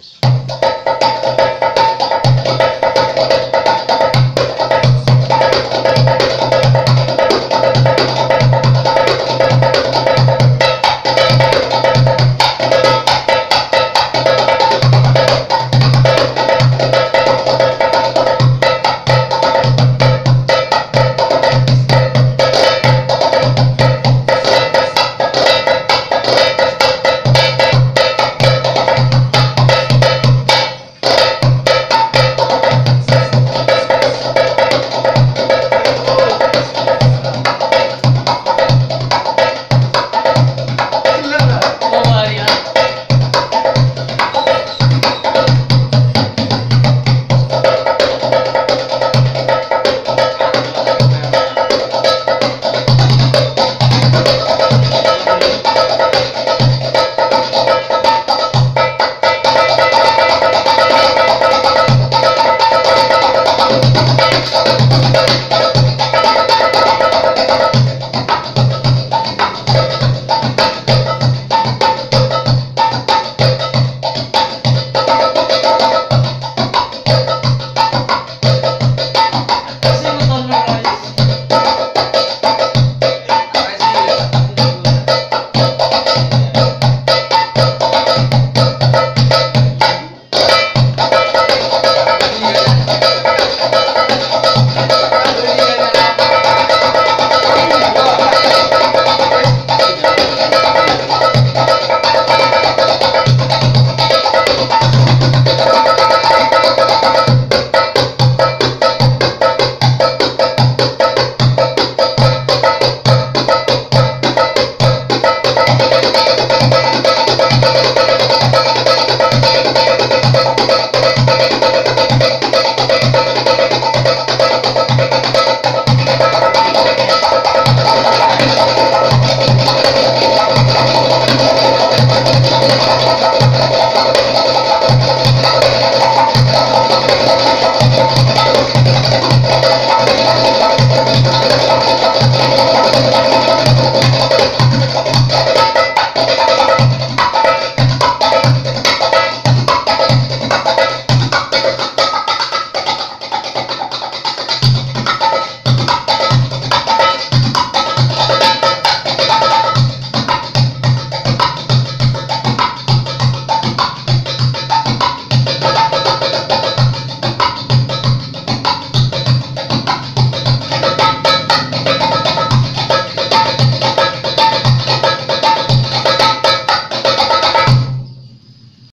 Cheers. Gracias. ¡Gracias!